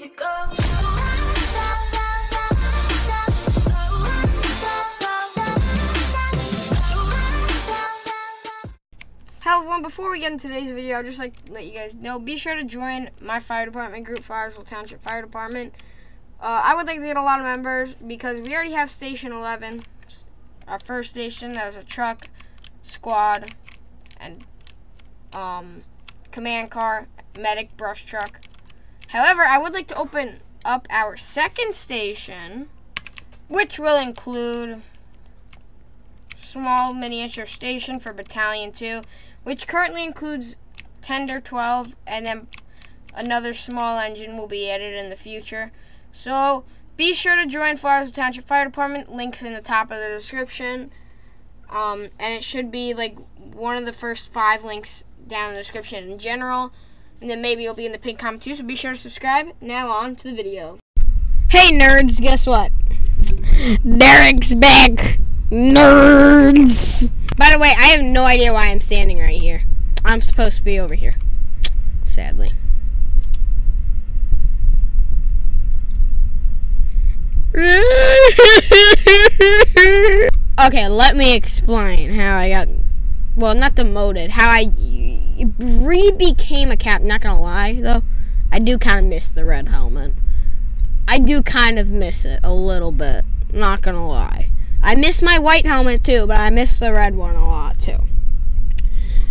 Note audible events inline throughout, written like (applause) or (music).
Hello everyone, before we get into today's video, I'd just like to let you guys know, be sure to join my fire department group, Flowersville Township Fire Department. Uh, I would like to get a lot of members because we already have Station 11, our first station, that a truck, squad, and um, command car, medic, brush truck. However, I would like to open up our second station, which will include small miniature station for Battalion 2, which currently includes Tender 12, and then another small engine will be added in the future. So be sure to join Flowersville Township Fire Department. Links in the top of the description. Um, and it should be like one of the first five links down in the description in general. And then maybe it'll be in the pinned comment too, so be sure to subscribe. Now on to the video. Hey nerds, guess what? Derek's back! Nerds! By the way, I have no idea why I'm standing right here. I'm supposed to be over here. Sadly. (laughs) okay, let me explain how I got. Well, not demoted. How I re became a cap. Not gonna lie, though. I do kind of miss the red helmet. I do kind of miss it a little bit. Not gonna lie. I miss my white helmet too, but I miss the red one a lot too.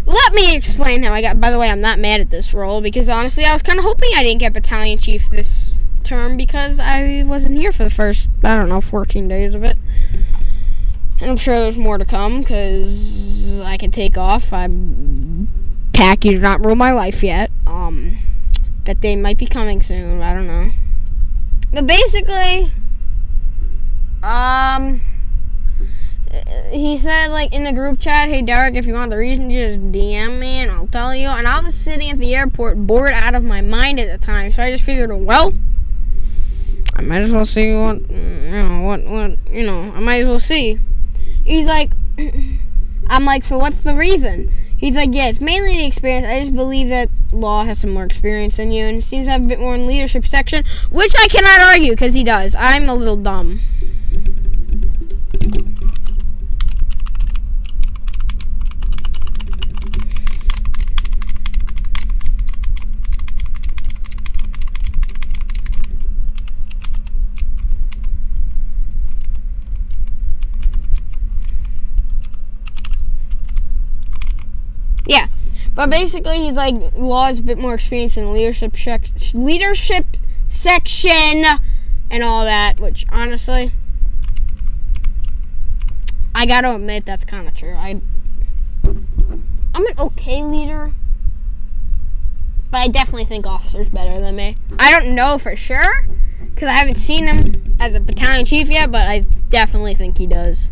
Let me explain how I got. By the way, I'm not mad at this role because honestly, I was kind of hoping I didn't get battalion chief this term because I wasn't here for the first, I don't know, 14 days of it. And I'm sure there's more to come because I can take off. I'm tacky to not ruin my life yet. Um, that they might be coming soon. I don't know. But basically, um he said like in the group chat, "Hey Derek, if you want the reason, just DM me and I'll tell you." And I was sitting at the airport, bored out of my mind at the time, so I just figured, well, I might as well see what you know, what what you know, I might as well see. He's like, (clears throat) I'm like, so what's the reason? He's like, yeah, it's mainly the experience. I just believe that Law has some more experience than you, and seems to have a bit more in leadership section, which I cannot argue because he does. I'm a little dumb. Yeah, but basically, he's like law is a bit more experienced in leadership leadership section and all that. Which honestly, I gotta admit that's kind of true. I I'm an okay leader, but I definitely think officers better than me. I don't know for sure because I haven't seen him as a battalion chief yet, but I definitely think he does.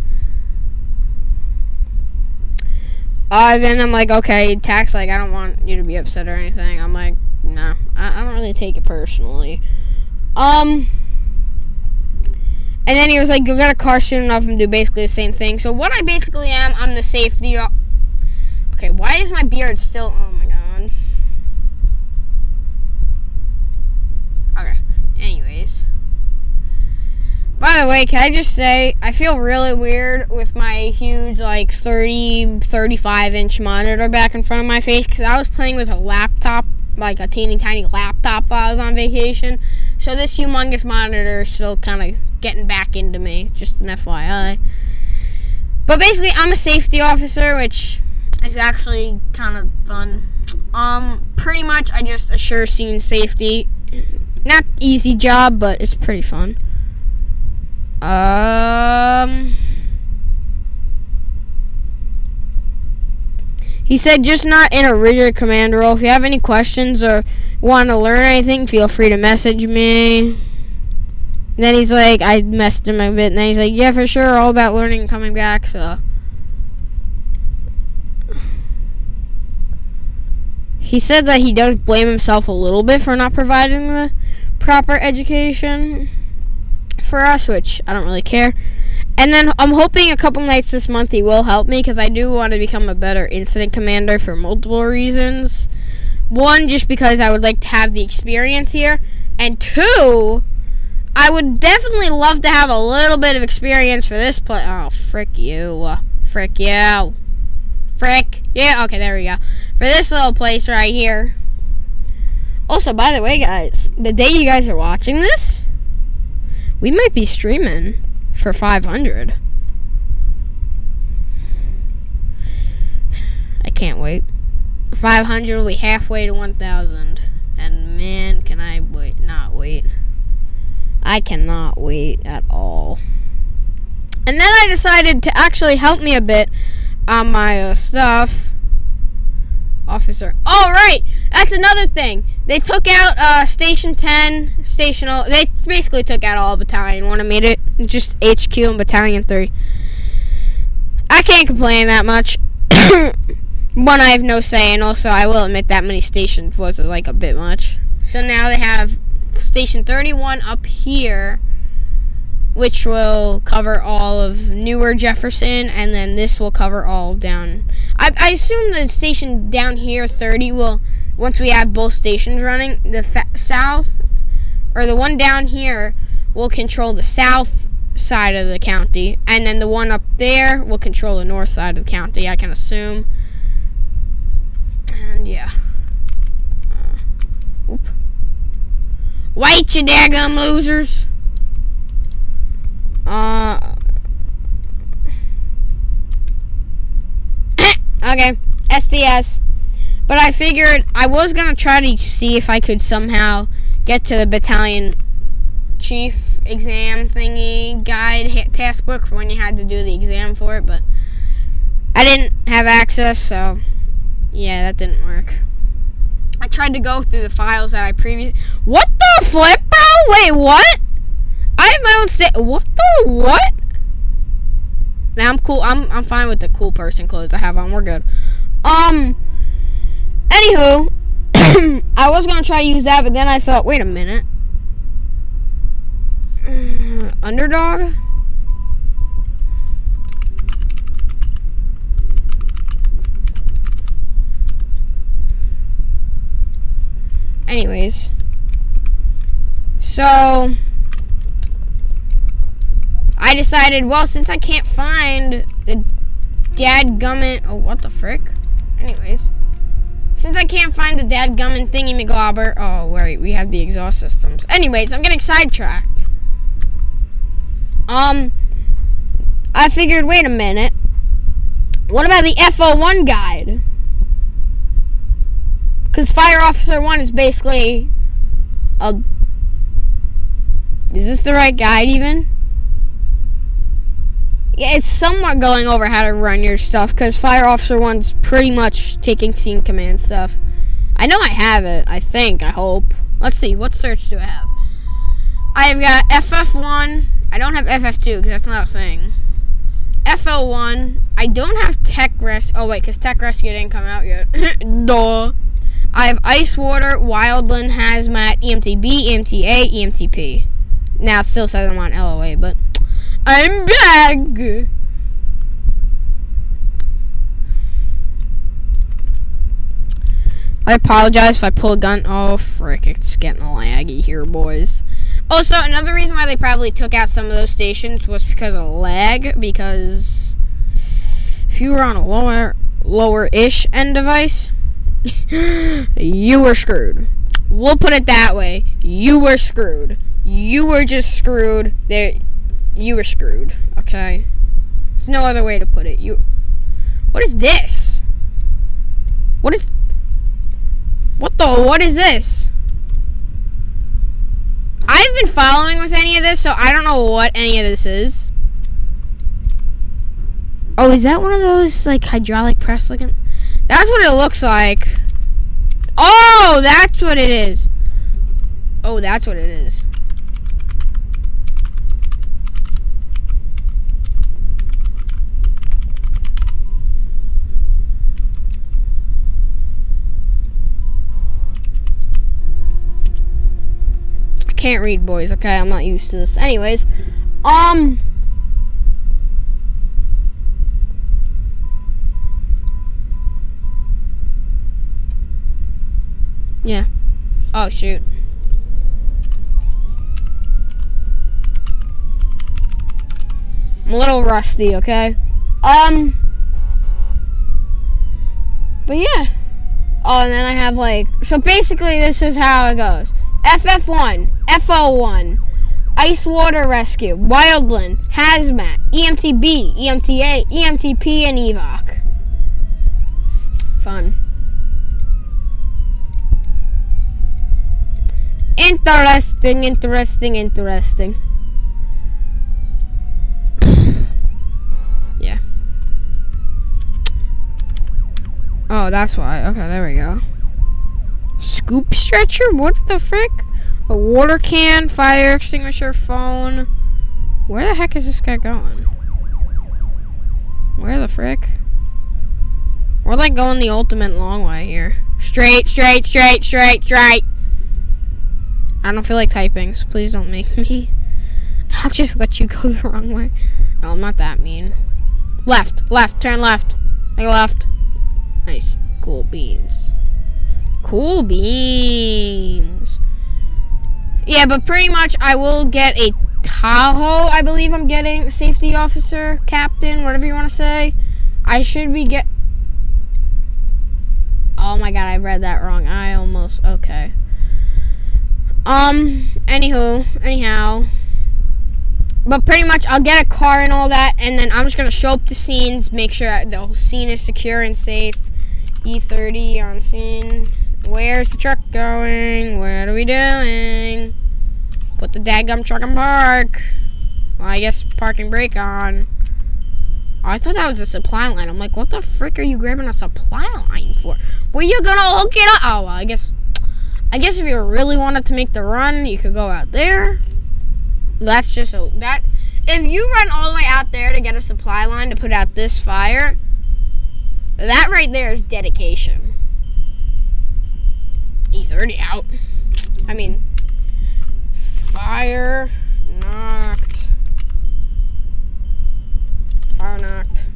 Uh, then I'm like, okay, tax, like, I don't want you to be upset or anything. I'm like, no, I, I don't really take it personally. Um, and then he was like, you'll get a car soon enough and do basically the same thing. So what I basically am, I'm the safety. Okay, why is my beard still? Oh my god. Okay. Anyways. By the way, can I just say, I feel really weird with my huge, like, 30, 35 inch monitor back in front of my face because I was playing with a laptop, like a teeny tiny laptop while I was on vacation. So this humongous monitor is still kind of getting back into me, just an FYI. But basically, I'm a safety officer, which is actually kind of fun. Um, pretty much, I just assure scene safety. Not easy job, but it's pretty fun. Um. He said, just not in a rigid command role. If you have any questions or want to learn anything, feel free to message me. And then he's like, I messaged him a bit, and then he's like, yeah, for sure, all about learning and coming back, so. He said that he does blame himself a little bit for not providing the proper education for us, which I don't really care. And then I'm hoping a couple nights this month he will help me because I do want to become a better incident commander for multiple reasons. One, just because I would like to have the experience here, And two, I would definitely love to have a little bit of experience for this play. Oh, frick you. Frick you. Frick. Yeah, okay, there we go. For this little place right here. Also, by the way, guys, the day you guys are watching this, we might be streaming for 500. I can't wait. 500 will be halfway to 1,000. And man, can I wait, not wait. I cannot wait at all. And then I decided to actually help me a bit on my uh, stuff. Officer. All right, that's another thing. They took out uh, Station 10, Station. They basically took out all Battalion 1 and made it just HQ and Battalion 3. I can't complain that much. (coughs) One, I have no say, and also I will admit that many stations was like a bit much. So now they have Station 31 up here, which will cover all of Newer Jefferson, and then this will cover all down. I, I assume the station down here, 30, will, once we have both stations running, the south, or the one down here, will control the south side of the county, and then the one up there will control the north side of the county, I can assume. And yeah. Uh, oop. Wait, you daggum losers. Uh. (coughs) okay, SDS. But I figured I was gonna try to see if I could somehow get to the battalion chief exam thingy guide task book for when you had to do the exam for it, but I didn't have access, so yeah, that didn't work. I tried to go through the files that I previously. What the flip, bro? Wait, what? I have my own. What the what? Now I'm cool. I'm I'm fine with the cool person clothes I have on. We're good. Um. Anywho, (coughs) I was gonna try to use that, but then I thought, wait a minute. (sighs) underdog. Anyways. So, I decided, well, since I can't find the dad gummit, oh, what the frick? Anyways, since I can't find the dad gummit thingy McGlobber, oh, wait, we have the exhaust systems. Anyways, I'm getting sidetracked. Um, I figured, wait a minute. What about the FO1 guide? Because Fire Officer 1 is basically a... Is this the right guide even? Yeah, it's somewhat going over how to run your stuff because Fire Officer 1's pretty much taking scene command stuff. I know I have it. I think. I hope. Let's see. What search do I have? I've got FF1. I don't have FF2 because that's not a thing. FL1. I don't have Tech Rescue. Oh, wait, because Tech Rescue didn't come out yet. (laughs) Duh. I have Ice Water, Wildland, Hazmat, EMTB, EMTA, EMTP. Now it still says I'm on LOA, but I'm back. I apologize if I pull a gun. Oh, frick, it's getting laggy here, boys. Also, another reason why they probably took out some of those stations was because of lag, because if you were on a lower, lower-ish end device, (gasps) you were screwed. We'll put it that way. You were screwed. You were just screwed. There, you were screwed. Okay. There's no other way to put it. You. What is this? What is? What the? What is this? I've been following with any of this, so I don't know what any of this is. Oh, is that one of those like hydraulic press looking? That's what it looks like. Oh, that's what it is. Oh, that's what it is. can't read, boys, okay? I'm not used to this. Anyways, um... Yeah. Oh, shoot. I'm a little rusty, okay? Um... But yeah. Oh, and then I have like, so basically this is how it goes. FF1, FO1, Ice Water Rescue, Wildland, Hazmat, EMTB, EMTA, EMTP, and EVOC. Fun. Interesting, interesting, interesting. yeah. Oh, that's why. Okay, there we go. Scoop stretcher? What the frick? A water can, fire extinguisher, phone. Where the heck is this guy going? Where the frick? We're like going the ultimate long way here. Straight, straight, straight, straight, straight. I don't feel like typing, so please don't make (laughs) me. I'll just let you go the wrong way. No, I'm not that mean. Left, left, turn left. Make left. Nice. Cool beans. Cool beans. Yeah, but pretty much I will get a Tahoe, I believe I'm getting. Safety officer, captain, whatever you want to say. I should be get... Oh my god, I read that wrong. I almost... Okay. Um, anywho, anyhow. But pretty much, I'll get a car and all that, and then I'm just going to show up the scenes, make sure the whole scene is secure and safe. E30 on scene. Where's the truck going? What are we doing? Put the daggum truck in park. Well, I guess parking brake on. I thought that was a supply line. I'm like, what the frick are you grabbing a supply line for? Were you gonna hook it up? Oh, well, I guess I guess if you really wanted to make the run, you could go out there. That's just a that. If you run all the way out there to get a supply line to put out this fire, that right there is dedication. He's already out. I mean, fire knocked. Fire knocked.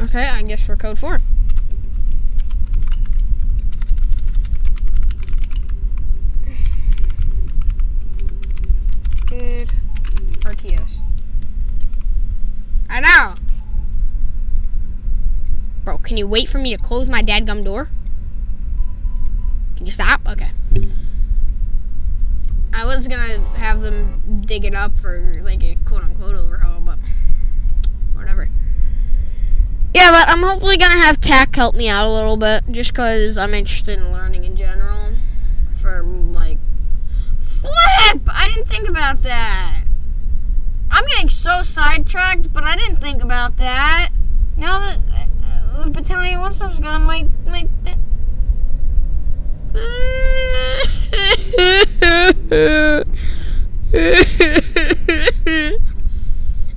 Okay, I guess we're code 4. Can you wait for me to close my dadgum door? Can you stop? Okay. I was gonna have them dig it up for like a quote unquote overhaul, but whatever. Yeah, but I'm hopefully gonna have Tech help me out a little bit, just because I'm interested in learning in general. For like, flip! I didn't think about that. I'm getting so sidetracked, but I didn't think about that. Now that one stuff's gone, my my. (laughs)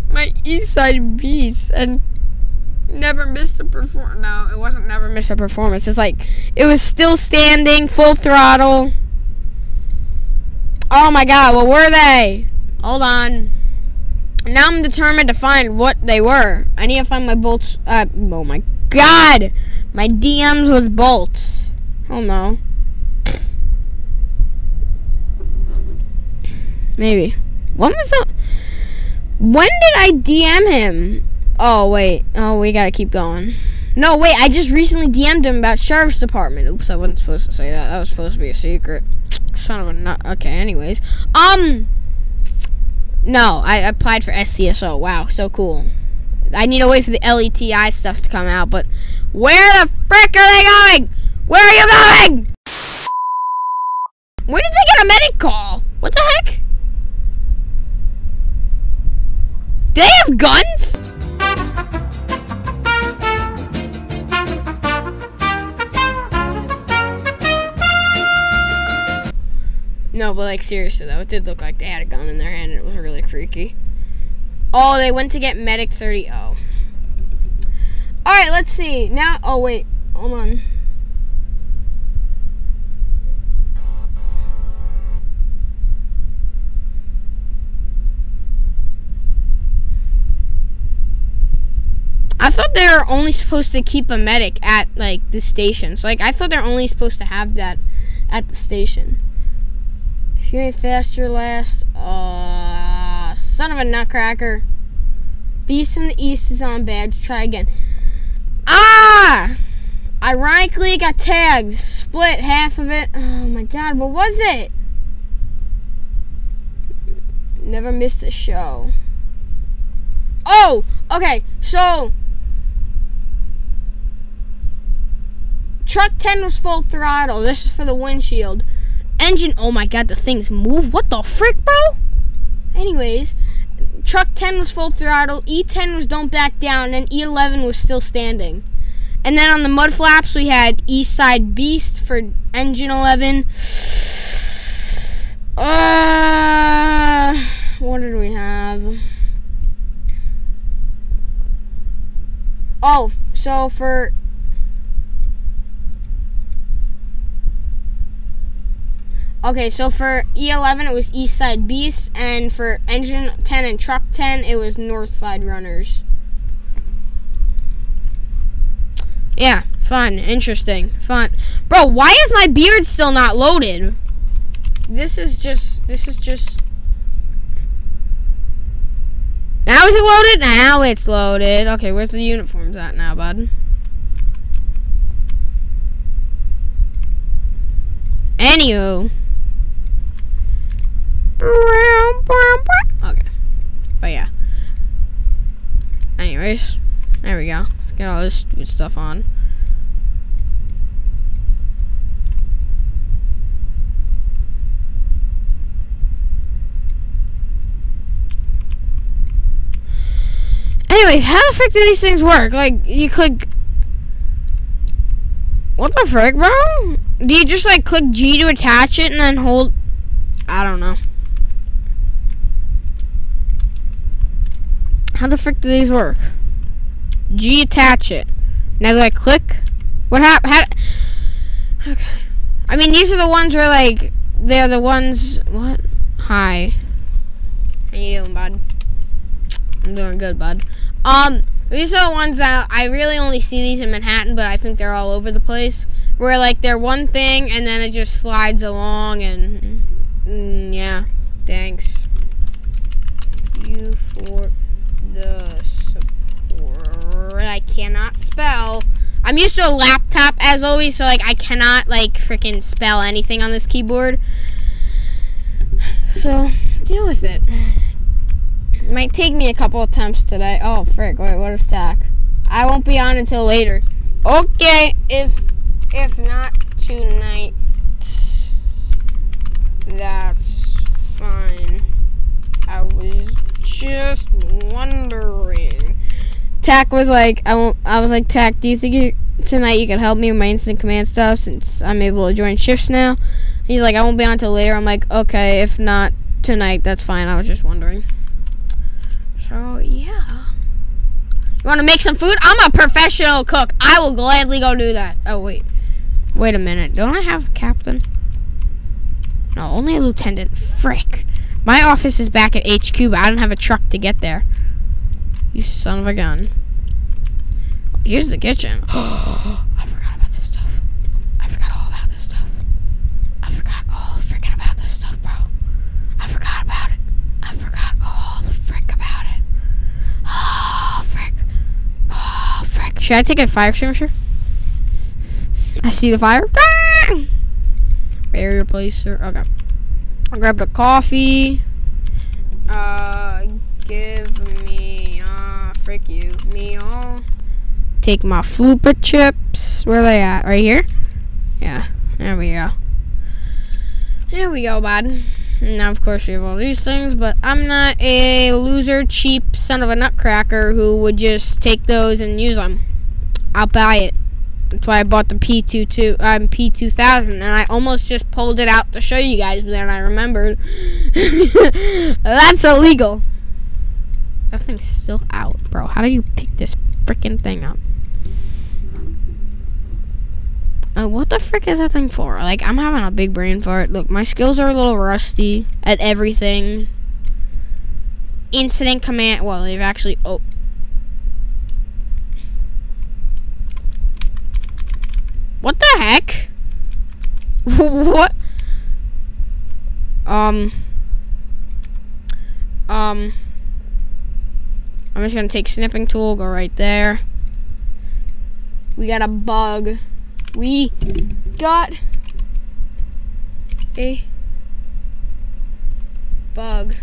my East Side Beast and never missed a performance. No, it wasn't never missed a performance. It's like it was still standing, full throttle. Oh my god, what were they? Hold on. Now I'm determined to find what they were. I need to find my bolts. Uh, oh my god! My DMs with bolts. Oh no. Maybe. When was that? When did I DM him? Oh, wait. Oh, we gotta keep going. No, wait, I just recently DM'd him about Sheriff's Department. Oops, I wasn't supposed to say that. That was supposed to be a secret. Son of a nut. Okay, anyways. Um, no, I applied for SCSO. Wow, so cool. I need to wait for the LETI stuff to come out, but where the frick are they going? Where are you going? Where did they get a medic call? What the heck? Do they have guns? No, but like seriously though, it did look like they had a gun in their hand and it was really freaky. Oh, they went to get medic 30. Oh. Alright, let's see. Now oh wait, hold on. I thought they were only supposed to keep a medic at like the stations. Like I thought they're only supposed to have that at the station. If you ain't fast, you're last. Uh, son of a nutcracker. Beast from the East is on badge. Try again. Ah! Ironically, it got tagged. Split half of it. Oh my god, what was it? Never missed a show. Oh, okay. So, truck 10 was full throttle. This is for the windshield. Engine, oh my god, the things move. What the frick, bro? Anyways, truck 10 was full throttle. E10 was don't back down. And E11 was still standing. And then on the mud flaps, we had East Side Beast for engine 11. (sighs) Uh, what did we have? Oh, so for Okay, so for E11 it was East Side Beast, and for Engine 10 and Truck 10 it was North Side Runners. Yeah, fun, interesting, fun. Bro, why is my beard still not loaded? This is just, this is just. Now is it loaded? Now it's loaded. Okay, where's the uniforms at now, bud? Anywho. Okay. But yeah. Anyways, there we go. Let's get all this stupid stuff on. Anyways, how the frick do these things work? Like, you click... What the frick, bro? Do you just, like, click G to attach it and then hold... I don't know. How the frick do these work? G attach it. Now do I click? What happened? Okay. I mean, these are the ones where like they're the ones. What? Hi. How you doing, bud? I'm doing good, bud. Um, these are the ones that I really only see these in Manhattan, but I think they're all over the place. Where like they're one thing and then it just slides along and mm, yeah. Thanks. You for the support. I cannot spell. I'm used to a laptop as always, so like I cannot like freaking spell anything on this keyboard. So deal with it. it. Might take me a couple attempts today. Oh frick, wait, what is tack? I won't be on until later. Okay, if if not tonight, that's fine. I was just wondering. Tack was like, I, I was like, Tack, do you think you, tonight you could help me with my instant command stuff since I'm able to join shifts now? He's like, I won't be on until later. I'm like, okay, if not tonight, that's fine. I was just wondering. So, yeah. You want to make some food? I'm a professional cook. I will gladly go do that. Oh, wait. Wait a minute. Don't I have a captain? No, only a lieutenant. Frick. My office is back at HQ, but I don't have a truck to get there. You son of a gun. Here's the kitchen. (gasps) I forgot about this stuff. I forgot all about this stuff. I forgot all freaking about this stuff, bro. I forgot about it. I forgot all the frick about it. Oh, frick. Oh, frick. Should I take a fire extinguisher? I see the fire. (laughs) Barrier placer. Okay. I grabbed a coffee. Uh, give me, uh, frick you, me all. Take my Flupa chips. Where they at? Right here? Yeah, there we go. There we go, bud. Now, of course, we have all these things, but I'm not a loser, cheap son of a nutcracker who would just take those and use them. I'll buy it. That's why I bought the P22, um, P2000, and I almost just pulled it out to show you guys, but then I remembered. (laughs) That's illegal. That thing's still out, bro. How do you pick this freaking thing up? Uh, what the frick is that thing for? Like, I'm having a big brain fart. Look, my skills are a little rusty at everything. Incident command. Well, they've actually. Oh, What the heck? (laughs) what? Um. Um. I'm just gonna take snipping tool, go right there. We got a bug. We got a bug.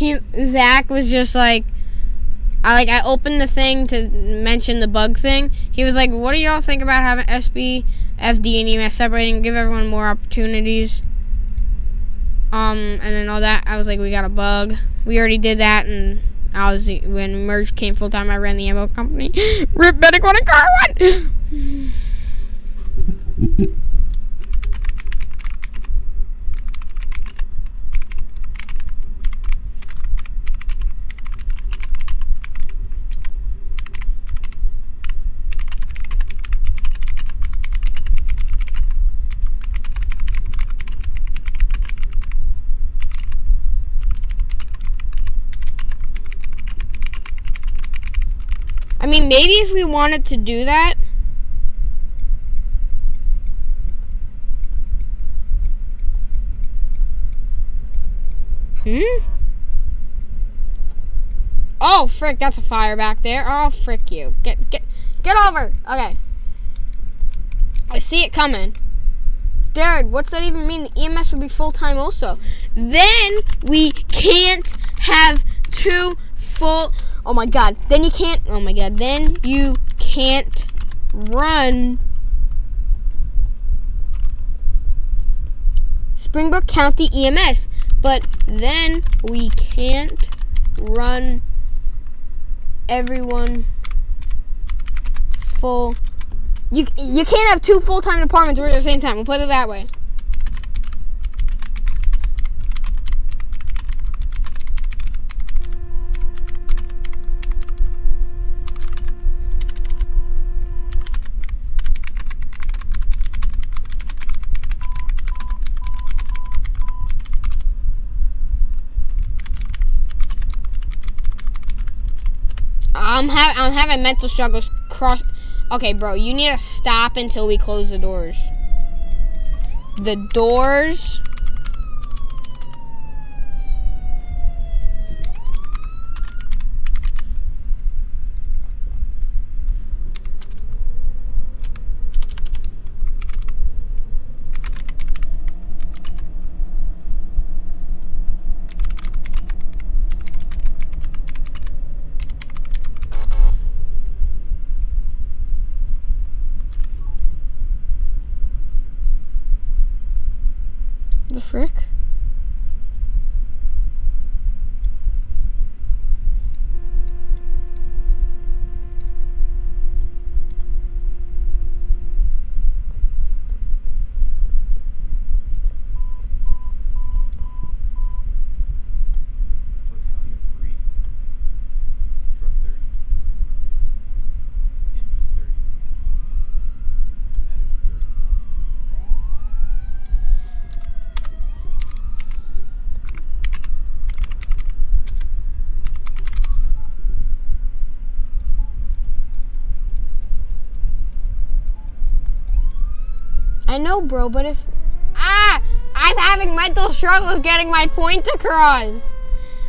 he Zach was just like I like I opened the thing to mention the bug thing. He was like, "What do y'all think about having SB, FD, and EMS separating? Give everyone more opportunities." Um, and then all that. I was like, "We got a bug. We already did that." And I was when merge came full time. I ran the ammo company. (laughs) Rip medic on a car one. I mean, maybe if we wanted to do that. Hmm? Oh, frick, that's a fire back there. Oh, frick you. Get, get, get over. Okay. I see it coming. Derek, what's that even mean? The EMS would be full-time also. Then we can't have two full Oh my god. Then you can't. Oh my god. Then you can't run Springbrook County EMS. But then we can't run everyone full. You you can't have two full time departments working at the same time. We'll put it that way. I'm having I'm having mental struggles cross. Okay, bro, you need to stop until we close the doors. The doors. The frick? Battalion 3. Truck 30. Engine 30. Medic 31. I know, bro, but if ah, I'm having mental struggles getting my point across.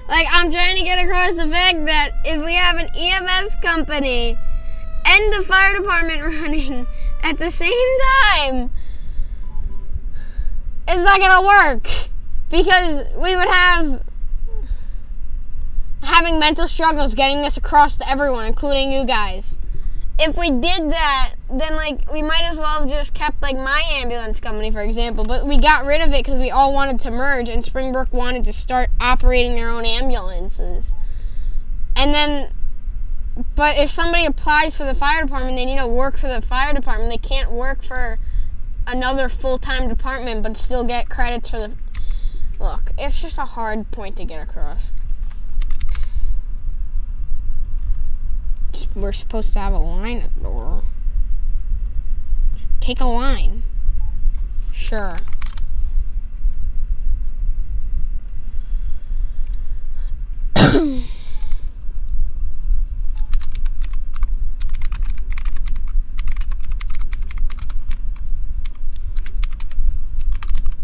Like I'm trying to get across the fact that if we have an EMS company and the fire department (laughs) running at the same time, it's not gonna work because we would have having mental struggles getting this across to everyone, including you guys. If we did that, then like we might as well have just kept like my ambulance company, for example. But we got rid of it because we all wanted to merge, and Springbrook wanted to start operating their own ambulances. And then, but if somebody applies for the fire department, they need to work for the fire department. They can't work for another full time department, but still get credits for the. Look, it's just a hard point to get across. We're supposed to have a line at the door. Take a line. Sure. (coughs)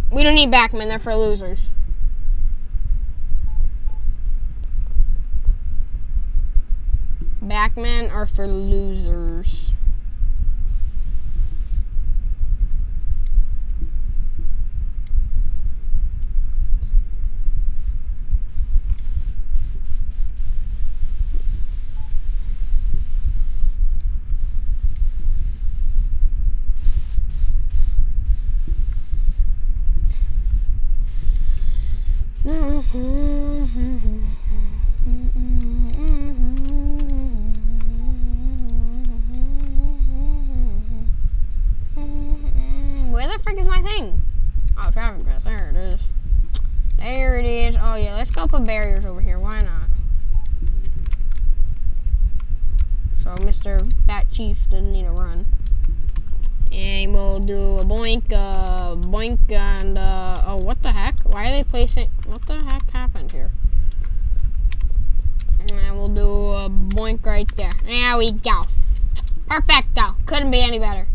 we don't need backmen, they're for losers. Backmen are for losers. And, uh, oh, what the heck? Why are they placing, what the heck happened here? And we'll do a boink right there. There we go. Perfecto. Couldn't be any better.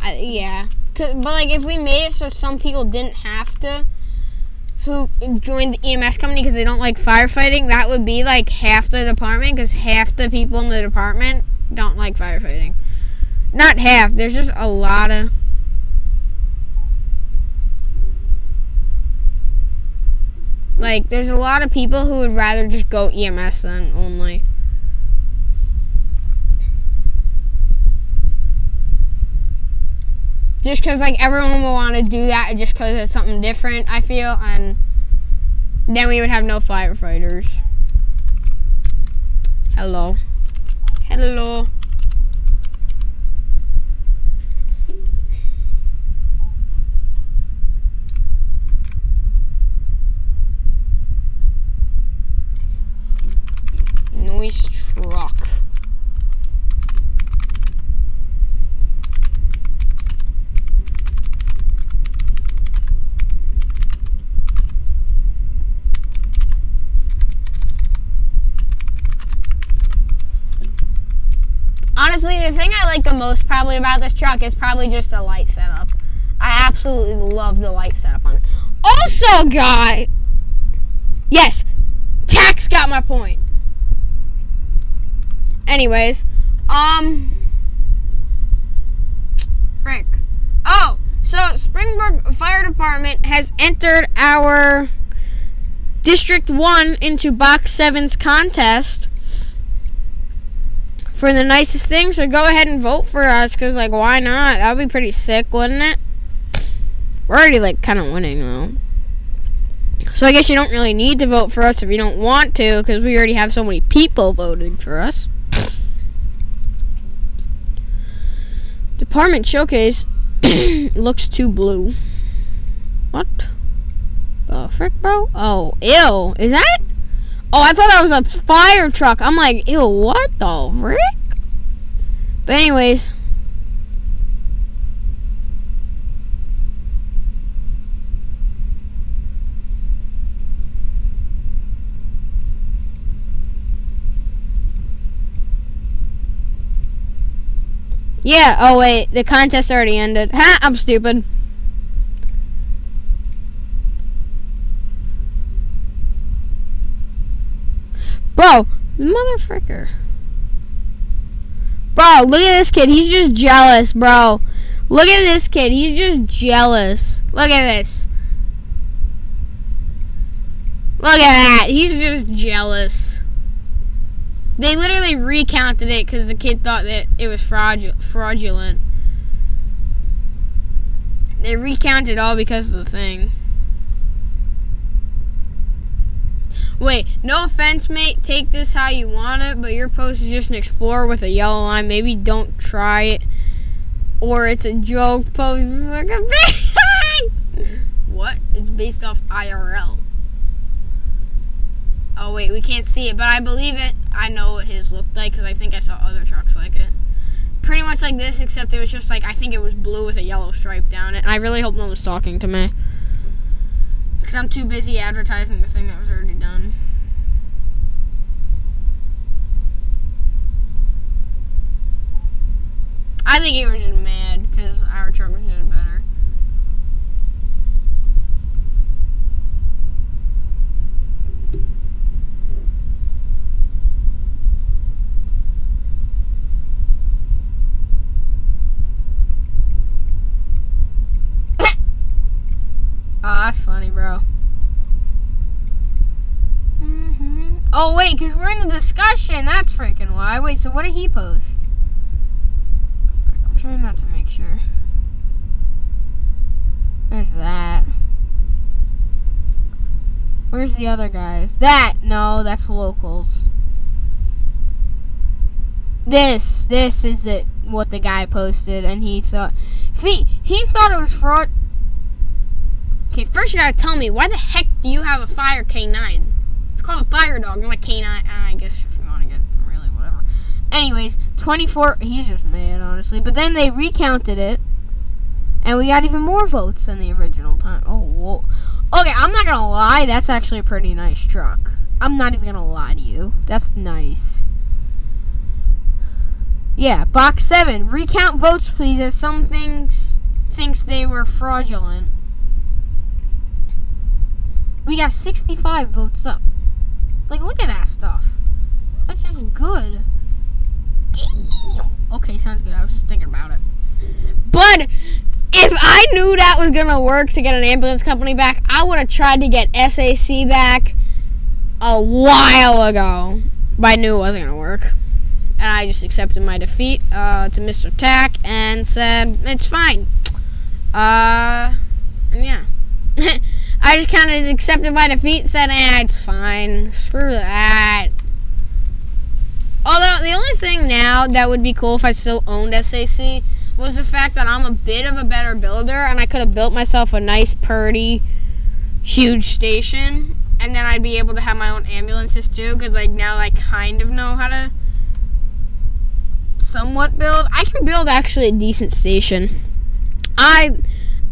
I, yeah. but like, if we made it so some people didn't have to, who joined the EMS company because they don't like firefighting, that would be like half the department because half the people in the department don't like firefighting. Not half. There's just a lot of. Like, there's a lot of people who would rather just go EMS than only. Just because like everyone will want to do that just because it's something different i feel and then we would have no firefighters. Hello. Hello. Noise truck honestly, the thing I like the most probably about this truck is probably just the light setup. I absolutely love the light setup on it. Also, guy, yes, tax got my point. Anyways, um, Frank. Oh, so Springbrook Fire Department has entered our District 1 into Box 7's contest for the nicest thing. So go ahead and vote for us, because, like, why not? That would be pretty sick, wouldn't it? We're already, like, kind of winning, though. So I guess you don't really need to vote for us if you don't want to, because we already have so many people voting for us. Department showcase (coughs) looks too blue. What? The frick, bro? Oh, ew. Is that? Oh, I thought that was a fire truck. I'm like, ew, what the frick? But anyways. Yeah, oh wait, the contest already ended. Ha, I'm stupid. Bro, the motherfucker. Bro, look at this kid. He's just jealous, bro. Look at this kid. He's just jealous. Look at this. Look at that. He's just jealous. They literally recounted it because the kid thought that it was fraudu- fraudulent. They recounted all because of the thing. Wait, no offense, mate. Take this how you want it, but your post is just an explorer with a yellow line. Maybe don't try it. Or it's a joke post. (laughs) (laughs) what? It's based off IRL. Oh, wait, we can't see it, but I believe it. I know what his looked like because I think I saw other trucks like it. Pretty much like this, except it was just like, I think it was blue with a yellow stripe down it. And I really hope no one's talking to me. Because I'm too busy advertising this thing that was already done. I think he was just mad because our truck was just better. Oh, that's funny, bro. hmm Oh, wait, because we're in the discussion. That's freaking why. Wait, so what did he post? I'm trying not to make sure. There's that. Where's the other guys? That! No, that's locals. This, this is it, what the guy posted, and he thought, see, he thought it was fraud. Okay, first you gotta tell me, why the heck do you have a fire K9? Called a fire dog, not a K9. Uh, I guess if you want to get really whatever. Anyways, 24, he's just mad, honestly. But then they recounted it, and we got even more votes than the original time. Oh, whoa. Okay, I'm not gonna lie, that's actually a pretty nice truck. I'm not even gonna lie to you. That's nice. Yeah, box seven. Recount votes, please, as some things thinks they were fraudulent. We got 65 votes up. Like, look at that stuff. That's just good. Damn. Okay, sounds good. I was just thinking about it. But if I knew that was gonna work to get an ambulance company back, I would have tried to get SAC back a while ago. But I knew it wasn't gonna work. And I just accepted my defeat uh, to Mr. Tack and said, it's fine. Uh, and yeah. (laughs) I just kind of accepted my defeat said, eh, it's fine. Screw that. Although, the only thing now that would be cool if I still owned SAC was the fact that I'm a bit of a better builder and I could have built myself a nice, purdy, huge station. And then I'd be able to have my own ambulances too, because like now I kind of know how to somewhat build. I can build actually a decent station. I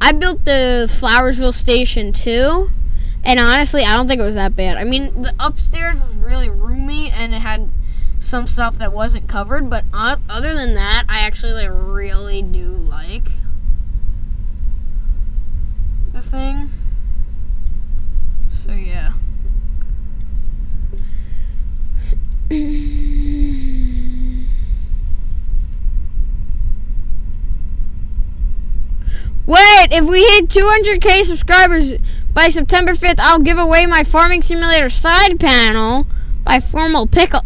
I built the Flowersville station too, and honestly, I don't think it was that bad. I mean, the upstairs was really roomy and it had some stuff that wasn't covered, but on, other than that, I actually like really do like the thing. So yeah. (clears throat) Wait, if we hit 200k subscribers by September 5th, I'll give away my Farming Simulator side panel by Formal Pickle.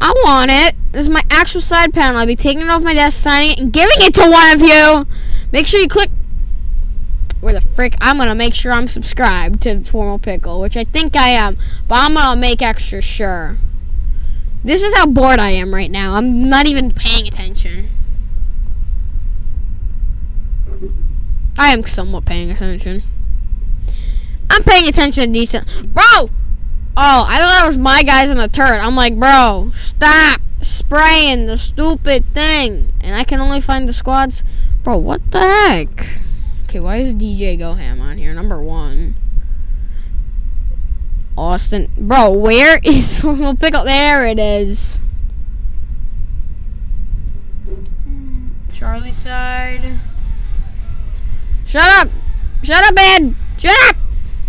I want it. This is my actual side panel. I'll be taking it off my desk, signing it, and giving it to one of you. Make sure you click. Where the frick? I'm gonna make sure I'm subscribed to Formal Pickle, which I think I am, but I'm gonna make extra sure. This is how bored I am right now. I'm not even paying attention. I am somewhat paying attention. I'm paying attention decent. Bro! Oh, I thought that was my guys in the turret. I'm like, bro, stop spraying the stupid thing. And I can only find the squads. Bro, what the heck? Okay, why is DJ Goham on here? Number one. Austin. Bro, where (laughs) is Formal Pickle? There it is. Charlie side. Shut up! Shut up, Ed! Shut up!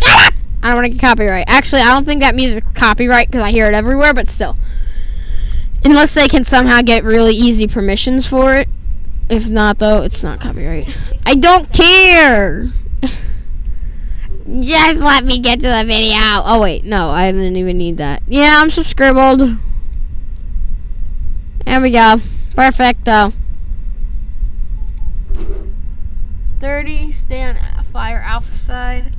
Shut up! I don't want to get copyright. Actually, I don't think that music copyright because I hear it everywhere, but still. Unless they can somehow get really easy permissions for it. If not, though, it's not copyright. I don't care! (laughs) Just let me get to the video. Oh, wait. No, I didn't even need that. Yeah, I'm subscribed. There we go. Perfecto. 30, stay on fire alpha side.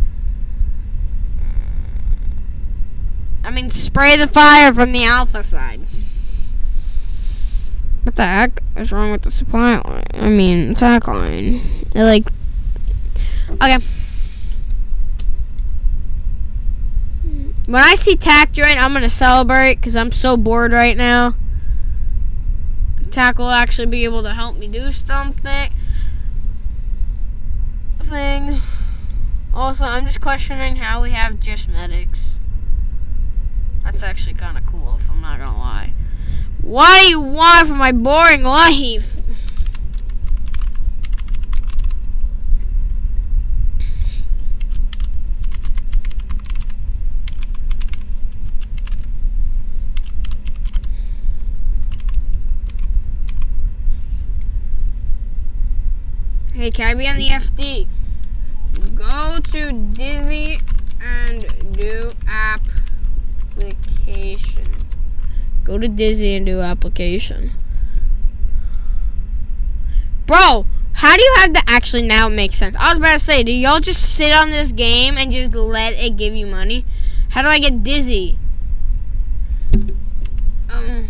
I mean, spray the fire from the alpha side. What the heck is wrong with the supply line? I mean, attack line. They're like, okay. When I see tack joint, I'm gonna celebrate because I'm so bored right now. Tack will actually be able to help me do something. Thing. Also, I'm just questioning how we have just medics. That's actually kind of cool, if I'm not gonna lie. What do you want from my boring life? Hey, can I be on the FD? Go to Dizzy and do application. Go to Dizzy and do application. Bro, how do you have to actually now it makes sense? I was about to say, do y'all just sit on this game and just let it give you money? How do I get Dizzy? Um,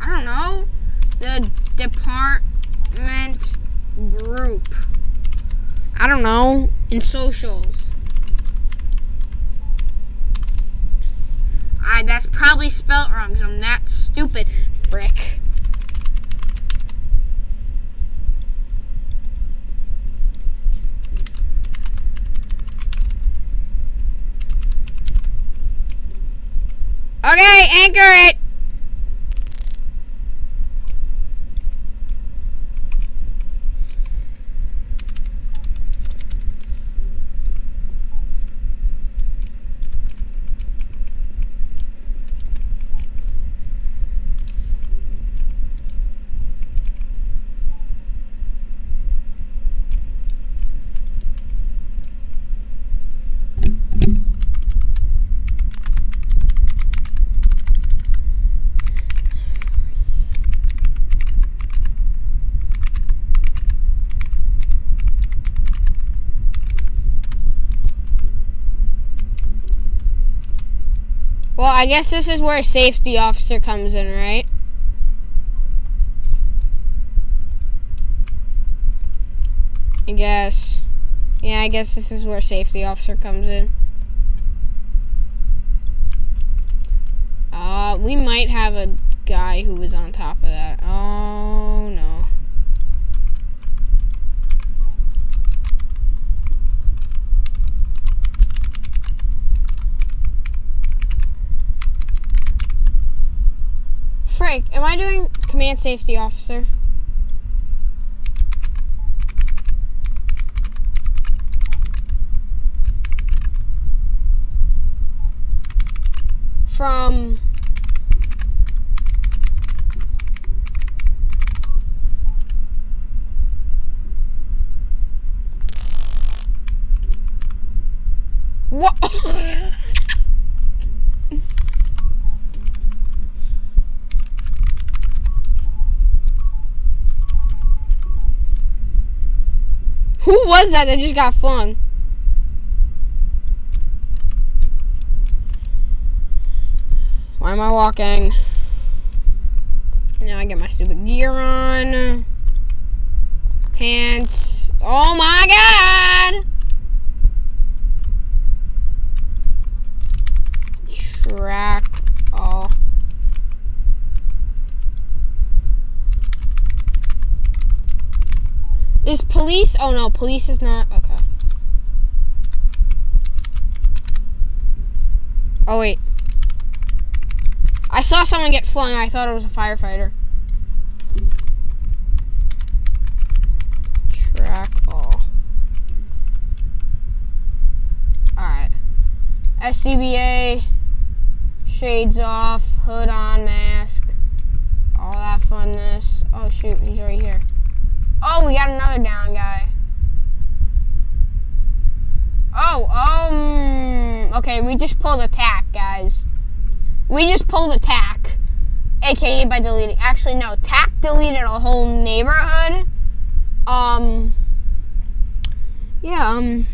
I don't know. The department group. I don't know. In socials. I that's probably spelt wrong because I'm that stupid. Frick. Okay, anchor it. I guess this is where safety officer comes in, right? I guess. Yeah, I guess this is where safety officer comes in. Uh, we might have a guy who was on top of that. Oh, no. Frank, am I doing command safety officer? From What? Who was that that just got flung? Why am I walking? Now I get my stupid gear on. Pants. Oh my god! Track all. Is police? Oh no, police is not. Okay. Oh wait. I saw someone get flung. I thought it was a firefighter. Track all. Alright. SCBA, shades off, hood on, mask, all that funness. Oh shoot, he's right here. Oh, we got another down guy. Oh, um, okay, we just pulled attack, guys. We just pulled attack, aka by deleting. Actually, no, tack deleted a whole neighborhood. Um, yeah, um,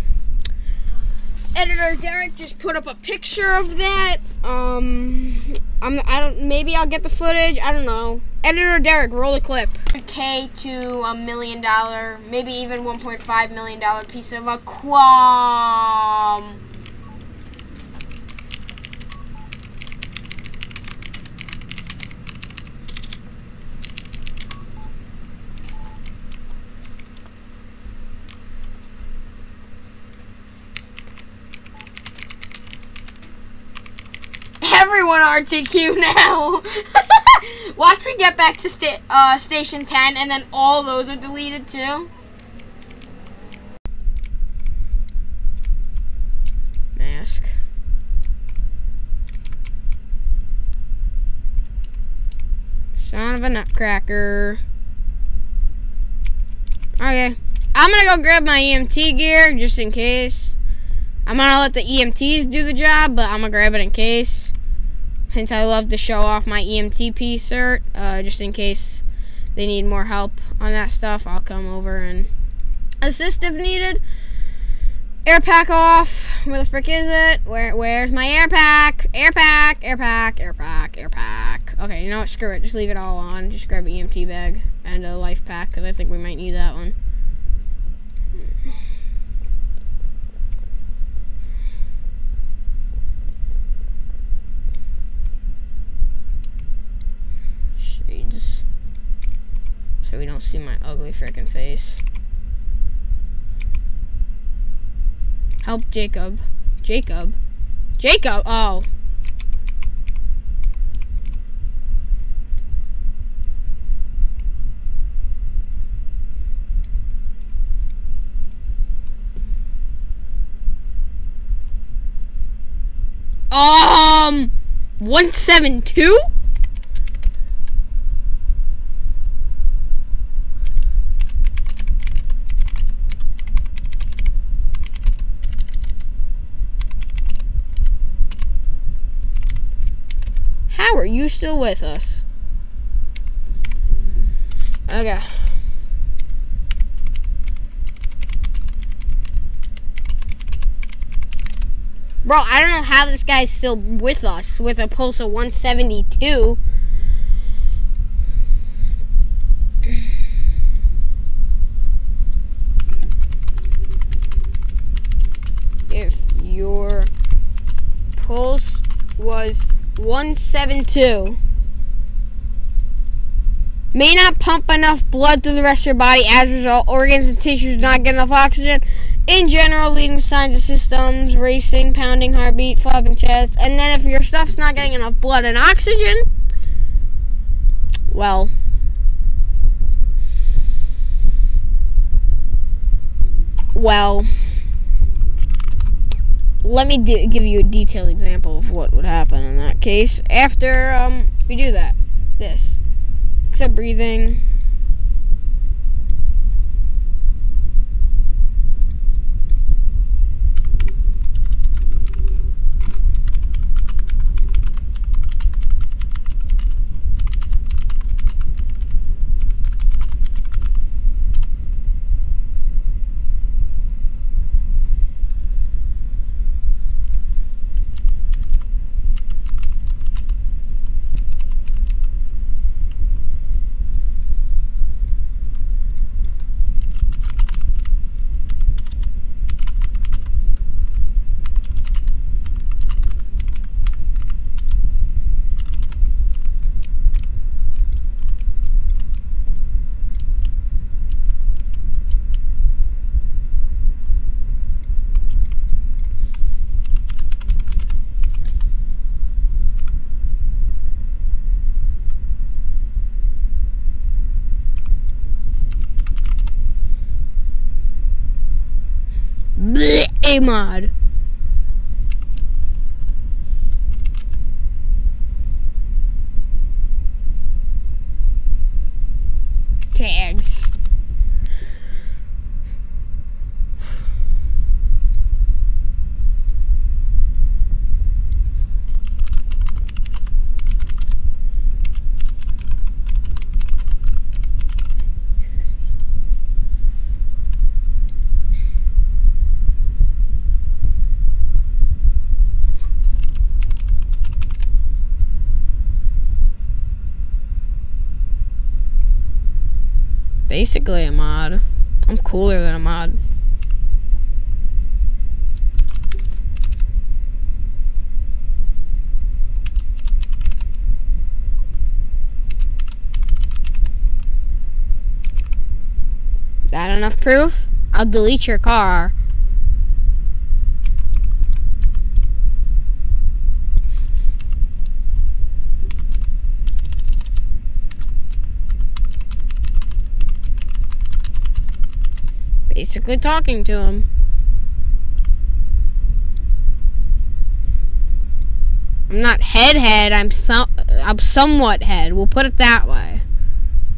editor Derek just put up a picture of that. Um, I'm, I don't, maybe I'll get the footage. I don't know. Editor Derek, roll the clip. K to a million dollar, maybe even 1.5 million dollar piece of aquam. Everyone RTQ now. (laughs) Watch me get back to sta- uh, station 10 and then all those are deleted too. Mask. Son of a nutcracker. Okay. I'm gonna go grab my EMT gear just in case. I'm gonna let the EMTs do the job, but I'm gonna grab it in case. Since I love to show off my EMTP cert, uh, just in case they need more help on that stuff, I'll come over and assist if needed. Air pack off. Where the frick is it? Where where's my air pack? Air pack, air pack, air pack, air pack. Okay, you know what? Screw it. Just leave it all on. Just grab an EMT bag and a LIFEPAK because I think we might need that one. Shades. So we don't see my ugly freaking face. Help Jacob. Jacob? Jacob? Oh. Um, 172? How are you still with us? Okay. Bro, I don't know how this guy's still with us with a pulse of 172. If your pulse was 172 may not pump enough blood through the rest of your body. As a result organs and tissues not get enough oxygen. In general leading to signs of systems racing pounding heartbeat flapping chest. And then if your stuff's not getting enough blood and oxygen well well let me give you a detailed example of what would happen in that case after um, we do that. This. Except breathing. A mod. Basically a mod. I'm cooler than a mod. That enough proof? I'll delete your car. Basically talking to him. I'm not head head, I'm some I'm somewhat head. We'll put it that way.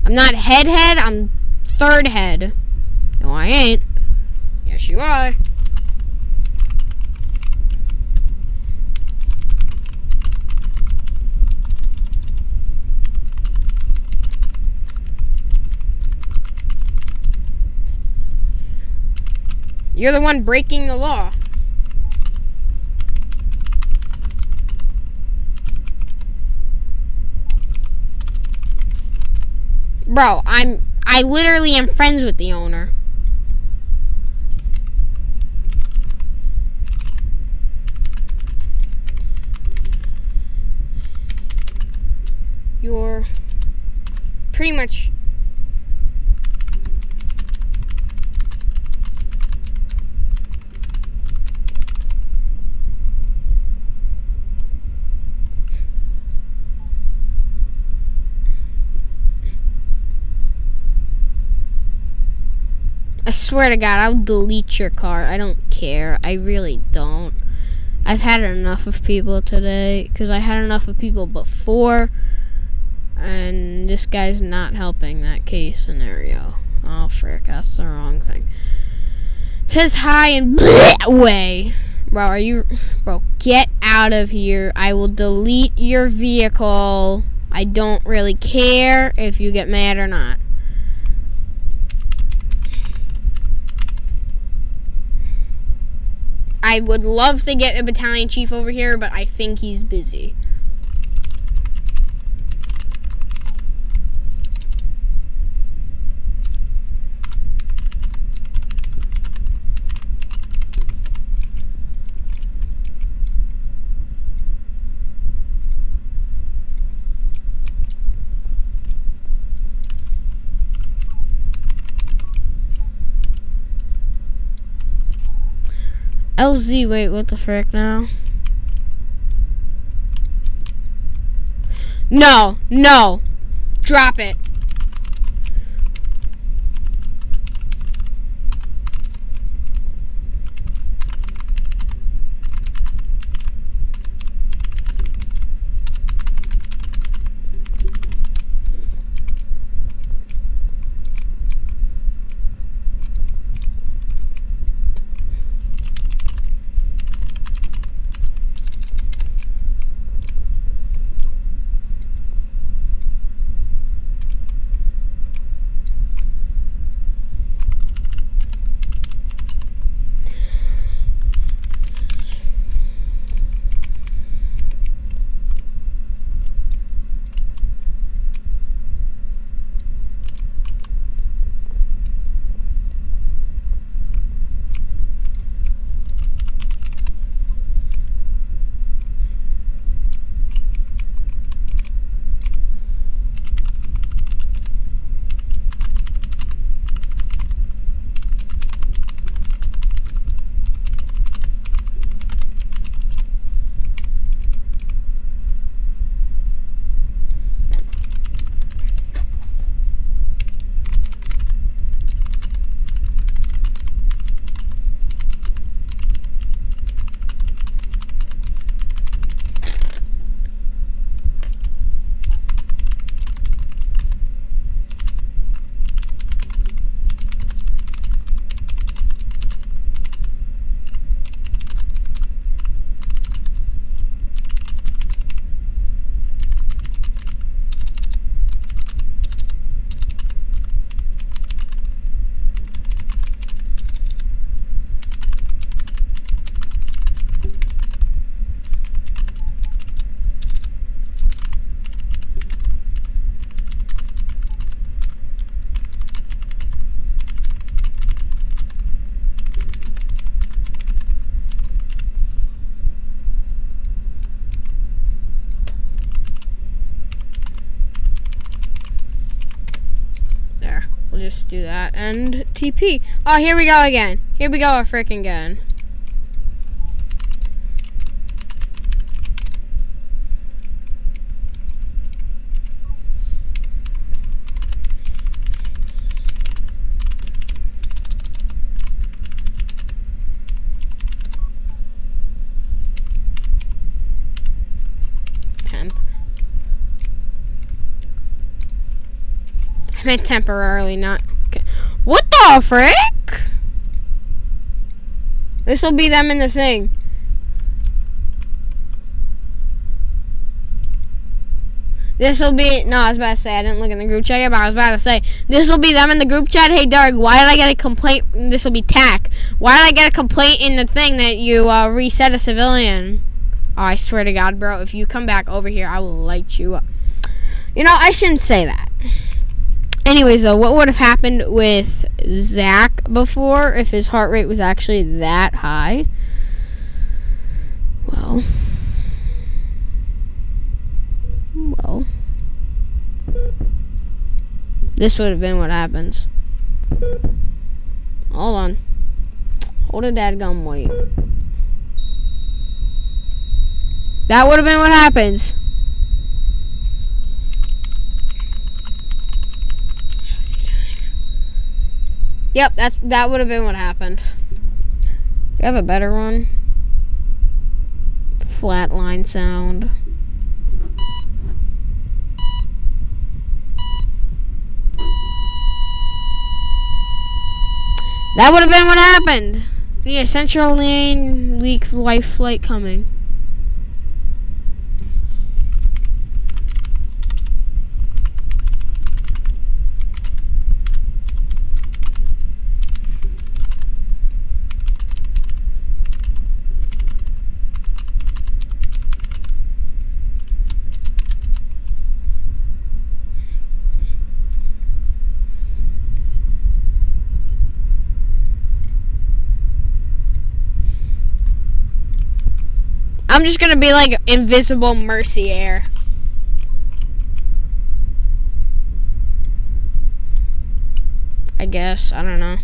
I'm not head head, I'm third head. No, I ain't. Yes, you are. You're the one breaking the law. Bro, I'm I literally am friends with the owner. You're pretty much I swear to God, I'll delete your car. I don't care. I really don't. I've had enough of people today because I had enough of people before, and this guy's not helping that case scenario. Oh, frick, that's the wrong thing. Says hi and way. Bro, are you. Bro, get out of here. I will delete your vehicle. I don't really care if you get mad or not. I would love to get a battalion chief over here, but I think he's busy. LZ, wait, what the frick now? No, no. Drop it. And TP. Oh, here we go again. Here we go a freaking again. I meant temporarily, not. Frick? This will be them in the thing. This will be no. I was about to say I didn't look in the group chat yet, but I was about to say this will be them in the group chat. Hey, Doug, why did I get a complaint? This will be TAC. Why did I get a complaint in the thing that you uh, reset a civilian? Oh, I swear to God, bro, if you come back over here, I will light you up. You know, I shouldn't say that. Anyways, though, what would have happened with Zach before if his heart rate was actually that high? Well, well, this would have been what happens. Hold on. Hold a dadgum wait. That would have been what happens. How's he doing? Yep, that's that would have been what happened. You have a better one? Flatline sound. That would have been what happened. Yeah, central lane leak life flight coming. I'm just gonna be like invisible mercy air. I guess. I don't know.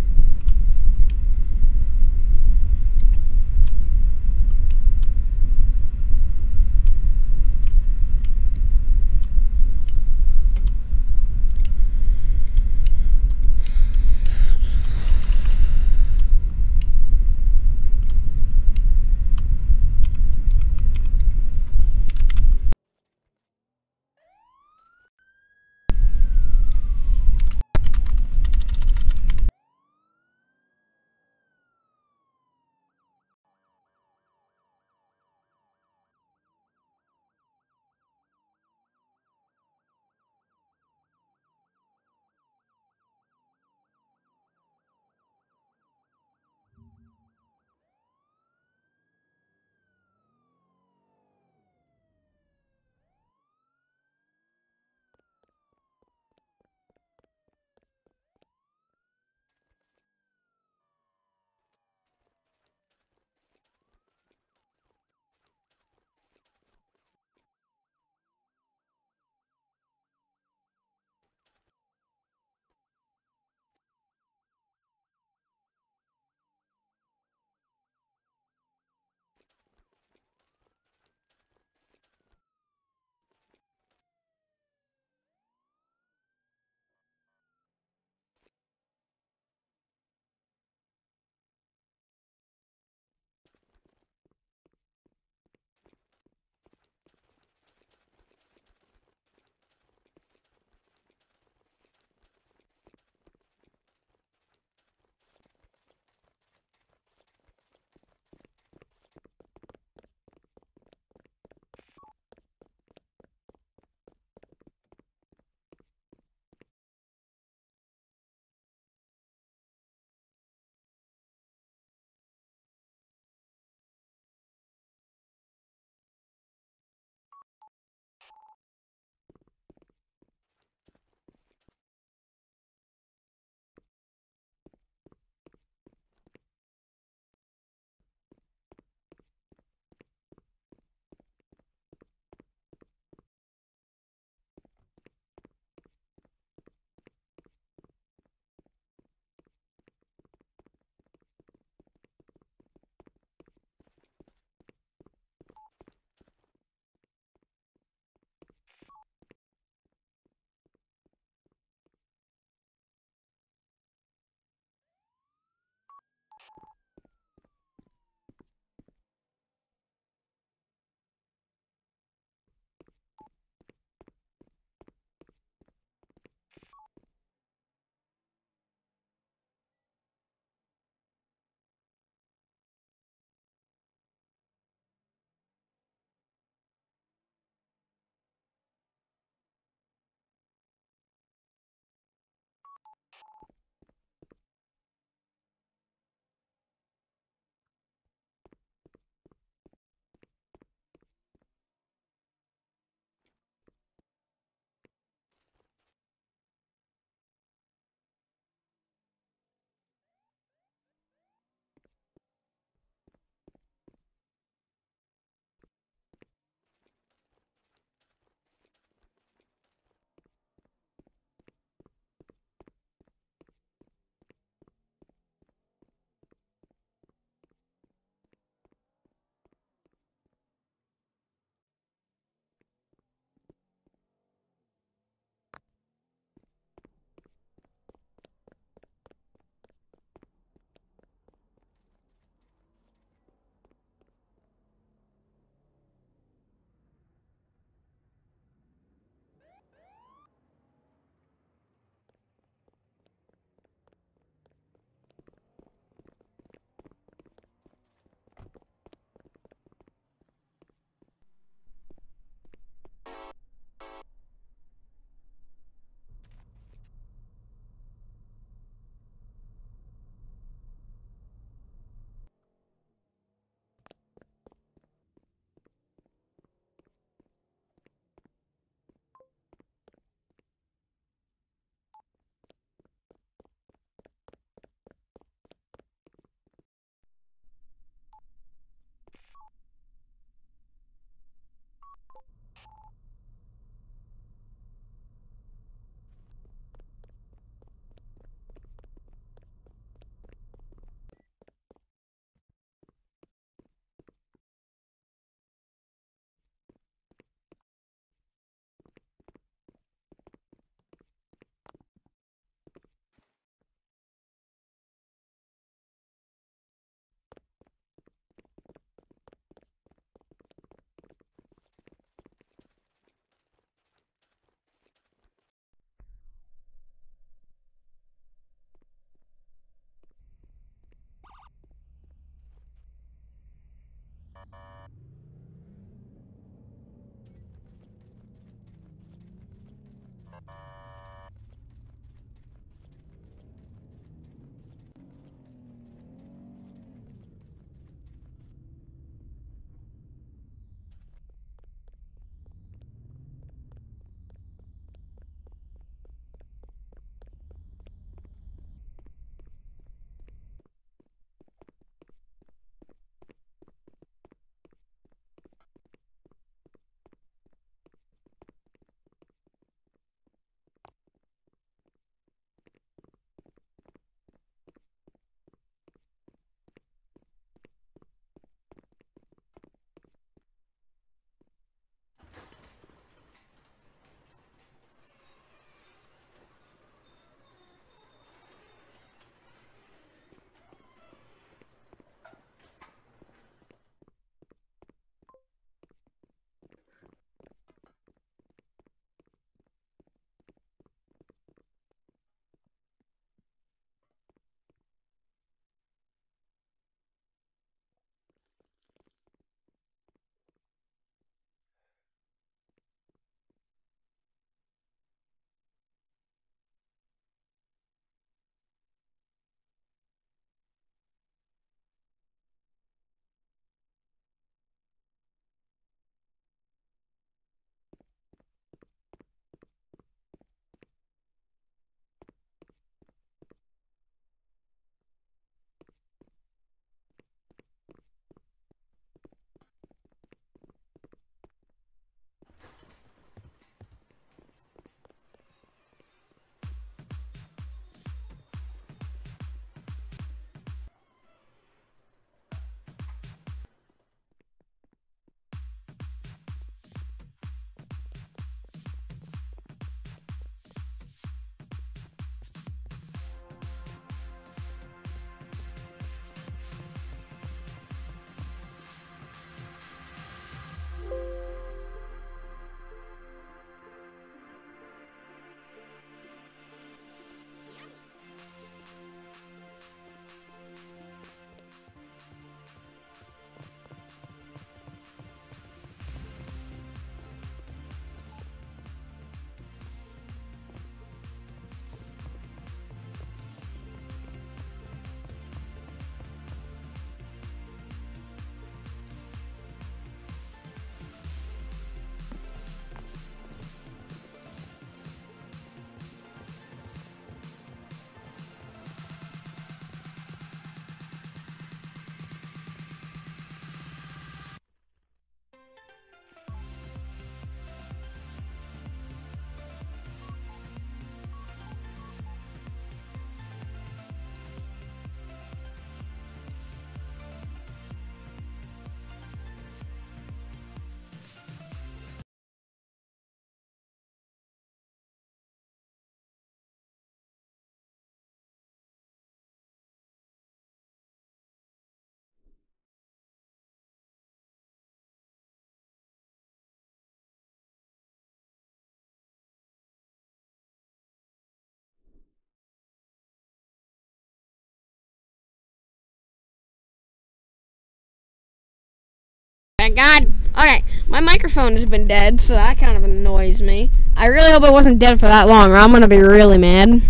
Okay, my microphone has been dead, so that kind of annoys me. I really hope it wasn't dead for that long, or I'm gonna be really mad.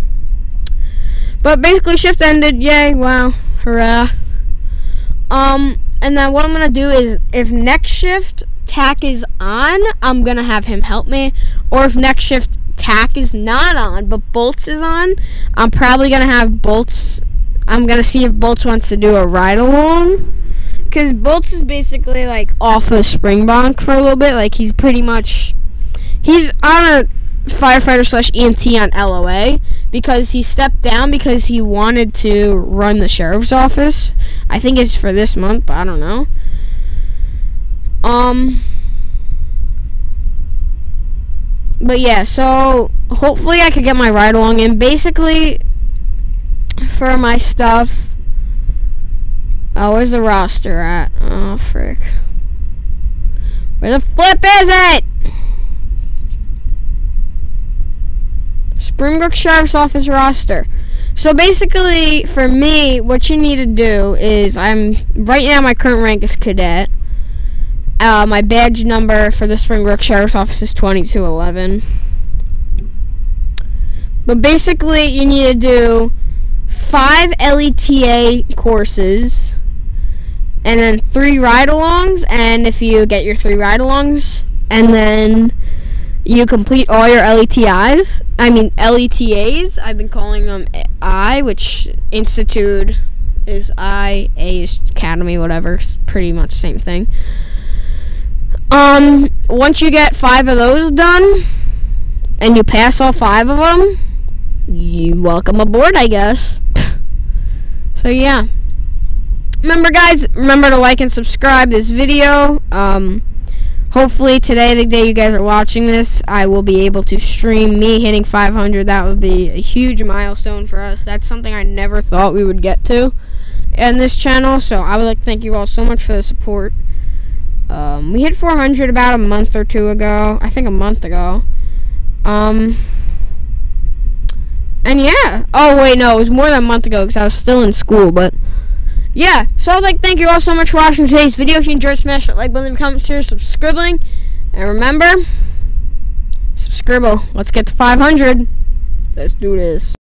But basically, shift ended. Yay! Wow! Hurrah! Um, and then what I'm gonna do is, if next shift tack is on, I'm gonna have him help me. Or if next shift tack is not on, but bolts is on, I'm probably gonna have bolts. I'm gonna see if bolts wants to do a ride along. Cause bolts is basically like off of Springbrook for a little bit. Like he's pretty much, he's on a firefighter slash EMT on LOA because he stepped down because he wanted to run the sheriff's office. I think it's for this month, but I don't know. Um. But yeah, so hopefully I could get my ride along in. Basically, for my stuff. Oh, where's the roster at? Oh, frick. Where the flip is it? Springbrook Sheriff's Office roster. So basically, for me, what you need to do is I'm right now my current rank is cadet. Uh, my badge number for the Springbrook Sheriff's Office is 2211. But basically, you need to do five LETA courses and then three ride-alongs. And if you get your three ride-alongs, and then you complete all your LETIs. I mean LETAs. I've been calling them I, which Institute is I, A is Academy, whatever. Pretty much same thing. Um, once you get five of those done, and you pass all five of them, you welcome aboard, I guess. (laughs) so yeah. Remember, guys. Remember to like and subscribe this video. Um hopefully today the day you guys are watching this i will be able to stream me hitting 500 that would be a huge milestone for us that's something i never thought we would get to in this channel so i would like to thank you all so much for the support um, we hit 400 about a month or two ago i think a month ago um and yeah oh wait no it was more than a month ago because i was still in school but yeah, so like thank you all so much for watching today's video. If you enjoyed, smash that like button, comment, share, subscribing. And remember, subscribe. Let's get to 500. Let's do this.